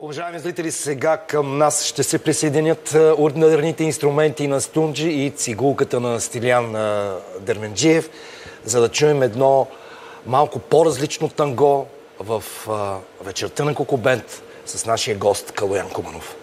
Уважаеми зрители, сега към нас ще се присъединят е, ординарните инструменти на Стунджи и цигулката на Стилян е, Дерменджиев, за да чуем едно малко по-различно танго в е, вечерта на Кокобент с нашия гост Калоян Куманов.